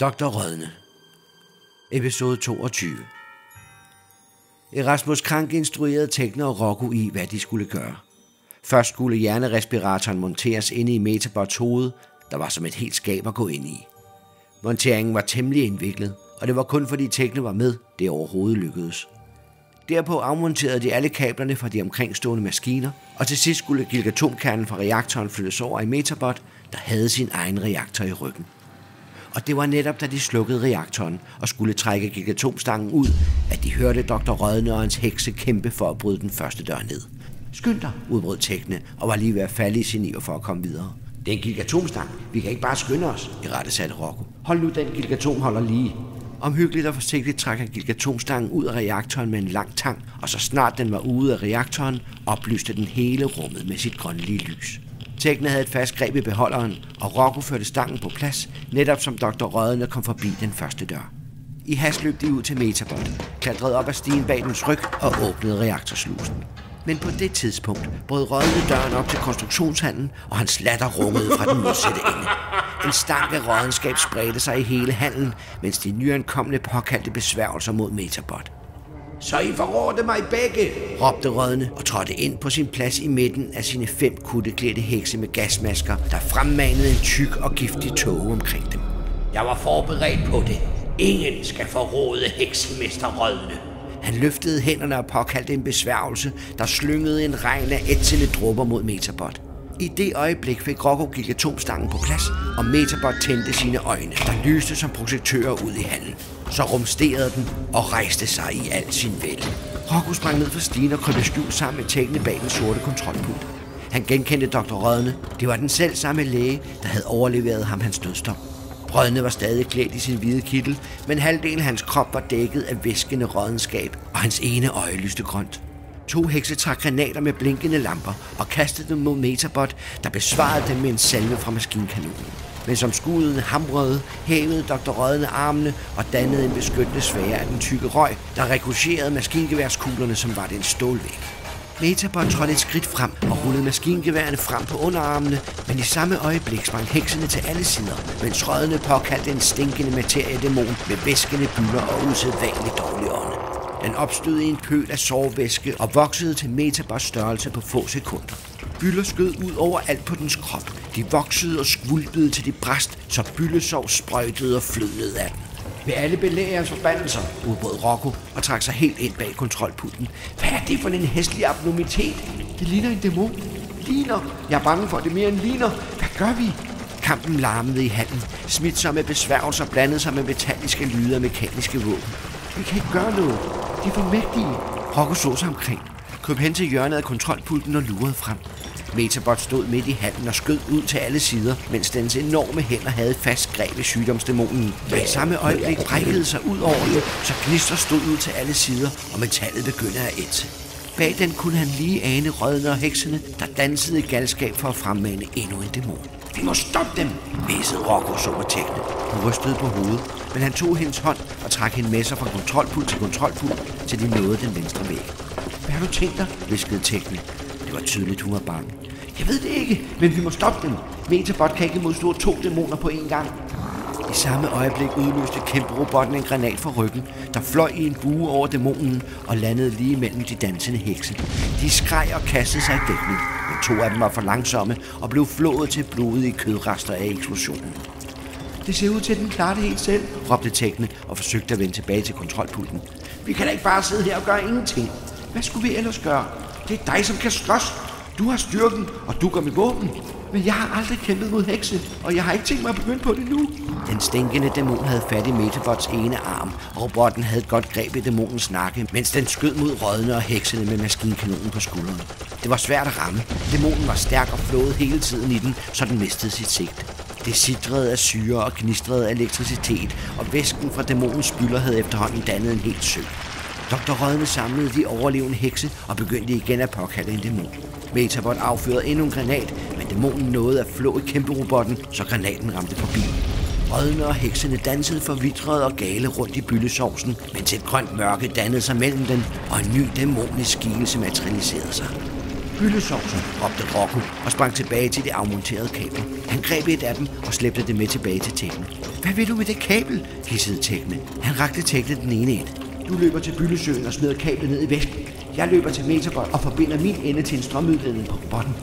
Dr. Rødne Episode 22 Erasmus Krank instruerede Tekner og Rocco i, hvad de skulle gøre. Først skulle hjernerespiratoren monteres inde i Metabots hoved, der var som et helt skab at gå ind i. Monteringen var temmelig indviklet, og det var kun fordi Tekne var med, det overhovedet lykkedes. Derpå afmonterede de alle kablerne fra de omkringstående maskiner, og til sidst skulle Gilgatomkernen fra reaktoren flyttes over i Metabot, der havde sin egen reaktor i ryggen. Og det var netop, da de slukkede reaktoren og skulle trække gigatomstangen ud, at de hørte Dr. Rødne og hans hekse kæmpe for at bryde den første dør ned. Skynd dig, udbrød Tekne, og var lige ved at falde i sin iver for at komme videre. Det er en gigatomstang. Vi kan ikke bare skynde os, i rette satte Rocco. Hold nu den gigatom holder lige. Omhyggeligt og forsigtigt trak han gigatomstangen ud af reaktoren med en lang tang, og så snart den var ude af reaktoren, oplyste den hele rummet med sit grønlige lys. Tækkene havde et fast greb i beholderen, og Rocco førte stangen på plads, netop som Dr. Rødne kom forbi den første dør. I hast løb de ud til Metabot, klatrede op ad stigen bag dens ryg og åbnede reaktorslusen. Men på det tidspunkt brød Rødne døren op til konstruktionshallen, og hans latter rungede fra den modsatte ende. En stank af rådenskab spredte sig i hele hallen, mens de nyankomne påkaldte besværgelser mod Metabot. Så I forrådte mig begge, råbte Rødne og trådte ind på sin plads i midten af sine fem kutteklædte hekse med gasmasker, der fremmanede en tyk og giftig tåge omkring dem. Jeg var forberedt på det. Ingen skal forråde heksemester Rødne. Han løftede hænderne og påkaldte en besværgelse, der slyngede en regn af ætsende dråber mod Metabot. I det øjeblik fik Rocco gigatomstangen på plads, og Metabot tændte sine øjne, der lyste som projektører ud i hallen. Så rumsterede den og rejste sig i al sin vælde. Rocco sprang ned fra stigen og krøb skjul sammen med tækkene bag den sorte kontrolpult. Han genkendte Dr. Rødne. Det var den selv samme læge, der havde overleveret ham hans dødsdom. Rødne var stadig klædt i sin hvide kittel, men halvdelen af hans krop var dækket af væskende rådenskab, og hans ene øje lyste grønt. To hekse trak granater med blinkende lamper og kastede dem mod Metabot, der besvarede dem med en salve fra maskinkanonen. Men som skuddet hamrede, hævede Dr. Rødne armene og dannede en beskyttende sfære af den tykke røg, der rekurserede maskingeværskuglerne, som var den en stålvæg. Metabot trådte et skridt frem og rullede maskingeværene frem på underarmene, men i samme øjeblik sprang heksene til alle sider, mens rødne påkaldte en stinkende materiedæmon med væskende bylder og usædvanligt dårlig ånde. Den opstod i en pøl af sårvæske og voksede til Metabots størrelse på få sekunder. Bylder skød ud over alt på dens krop. De voksede og skvulpede til de bræst, så byllesov sprøjtede og flødede af den. Ved alle belæge forbandelser, udbrød Rocco og trak sig helt ind bag kontrolpulten. Hvad er det for en hæslig abnormitet? Det ligner en dæmon. Ligner? Jeg er bange for, at det mere end ligner. Hvad gør vi? Kampen larmede i hallen. Smitsomme besværgelser blandede sig med metalliske lyde af mekaniske våben. Vi kan ikke gøre noget. De er for mægtige. Rocco så sig omkring. Køb hen til hjørnet af kontrolpulten og lurede frem. Metabot stod midt i hallen og skød ud til alle sider, mens dens enorme hænder havde fast greb i sygdomsdæmonen. Men i samme øjeblik brækkede sig ud over det, så gnister stod ud til alle sider, og metallet begyndte at ætse. Bag den kunne han lige ane rødne og heksene, der dansede i galskab for at fremmane endnu en dæmon. Vi må stoppe dem, væsede Rocco så og. Hun rystede på hovedet, men han tog hendes hånd og trak hende med sig fra kontrolpult til kontrolpult, til de nåede den venstre væg. Hvad har du tænkt dig? viskede Tekne. Det var tydeligt, hun var bange. Jeg ved det ikke, men vi må stoppe dem. Metabot kan ikke modstå to dæmoner på én gang. I samme øjeblik udløste kæmpe-robotten en granat fra ryggen, der fløj i en bue over dæmonen og landede lige mellem de dansende hekse. De skreg og kastede sig i dækning, men to af dem var for langsomme og blev flået til blodige kødrester af eksplosionen. Det ser ud til, at den klarer det helt selv, råbte Tekne og forsøgte at vende tilbage til kontrolpulten. Vi kan da ikke bare sidde her og gøre ingenting. Hvad skulle vi ellers gøre? Det er dig, som kan slås. Du har styrken, og du går med våben. Men jeg har aldrig kæmpet mod hekse, og jeg har ikke tænkt mig at begynde på det nu. Den stinkende dæmon havde fat i Metabots ene arm, og robotten havde et godt greb i dæmonens nakke, mens den skød mod rødne og heksene med maskinkanonen på skulderen. Det var svært at ramme. Dæmonen var stærk og flåede hele tiden i den, så den mistede sit sigt. Det sidrede af syre og gnistrede af elektricitet, og væsken fra dæmonens spyller havde efterhånden dannet en helt sø. Dr. Rødne samlede de overlevende hekse og begyndte igen at påkalde en dæmon. Metabot affyrede endnu en granat, men dæmonen nåede at flå i kæmperobotten, så granaten ramte forbi. Rødne og heksene dansede forvitrede og gale rundt i byllesovsen, mens et grønt mørke dannede sig mellem dem, og en ny dæmonisk skikkelse materialiserede sig. Byllesovsen, råbte Rocco og sprang tilbage til det afmonterede kabel. Han greb et af dem og slæbte det med tilbage til tækken. Hvad vil du med det kabel? hissede Tekne. Han rakte Tekne den ene ind. Du løber til Byllesøen og smider kablet ned i væsken. Jeg løber til Metabot og forbinder min ende til en strømudledning på robotten.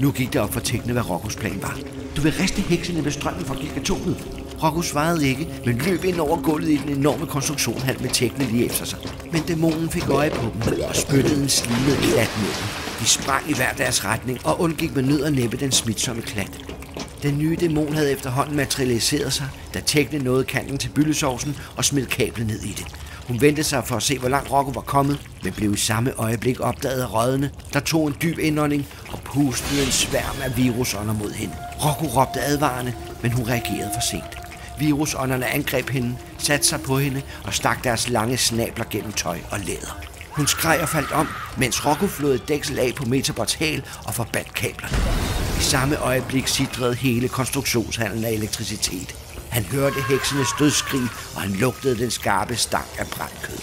Nu gik det op for Tekne, hvad Rokkos plan var. Du vil riste heksene ved strømmen fra gigatomet. Rocco svarede ikke, men løb ind over gulvet i den enorme konstruktionshal med Tekne lige efter sig. Men dæmonen fik øje på dem og spyttede en slimet klat med dem. De sprang i hver deres retning og undgik med nød og næppe den smitsomme klat. Den nye dæmon havde efterhånden materialiseret sig, da Tekne nåede kanten til byllesovsen og smed kablet ned i det. Hun vendte sig for at se, hvor langt Rocco var kommet, men blev i samme øjeblik opdaget af røddene, der tog en dyb indånding og pustede en sværm af virusånder mod hende. Rocco råbte advarende, men hun reagerede for sent. Virusånderne angreb hende, satte sig på hende og stak deres lange snabler gennem tøj og læder. Hun skreg og faldt om, mens Rocco flåede et dæksel af på Metabots hæl og forbandt kablerne. I samme øjeblik sidrede hele konstruktionshallen af elektricitet. Han hørte heksenes stødskrig, og han lugtede den skarpe stank af brændkød.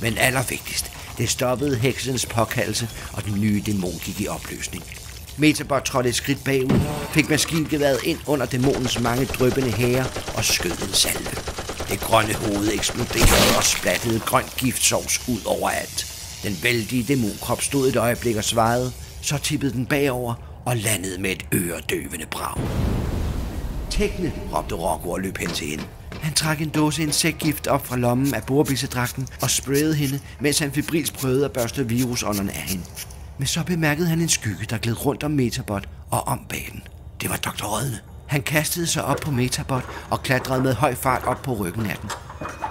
Men allervigtigst, det stoppede heksens påkaldelse, og den nye dæmon gik i opløsning. Metabot trådte et skridt bagud, fik maskingeværet ind under dæmonens mange drøbende hære og skød en salve. Det grønne hoved eksploderede og splattede grøn giftsovs ud overalt. Den vældige dæmonkrop stod et øjeblik og svarede, så tippede den bagover og landede med et øredøvende brag. Tækkende, råbte Rocco og løb hen til hende. Han trak en dåse insektgift op fra lommen af borbissedragten og sprayede hende, mens han febrils prøvede at børste virusånderne af hende. Men så bemærkede han en skygge, der gled rundt om Metabot og om bag den. Det var Dr. Rødne. Han kastede sig op på Metabot og klatrede med høj fart op på ryggen af den.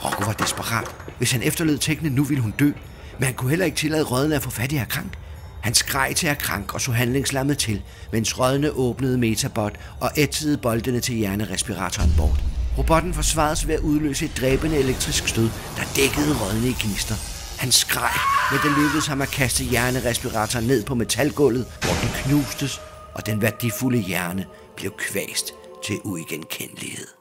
Rocco var desperat. Hvis han efterlod tækkene nu, ville hun dø. Men han kunne heller ikke tillade Rødne at få fat i krank. Han skreg til krank og så handlingslammet til, mens Rødne åbnede Metabot og ætsede boldene til hjernerespiratoren bort. Robotten forsvarede sig ved at udløse et dræbende elektrisk stød, der dækkede Rødne i gnister. Han skreg, men det lykkedes ham at kaste hjernerespiratoren ned på metalgulvet, hvor den knustes, og den værdifulde hjerne blev kvæst til uigenkendelighed.